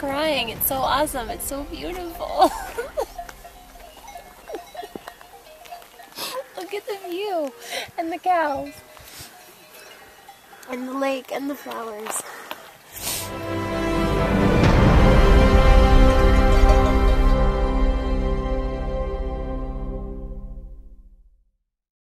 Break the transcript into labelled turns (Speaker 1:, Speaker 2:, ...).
Speaker 1: crying. It's so awesome. It's so beautiful. Look at the view and the cows and the lake and the flowers.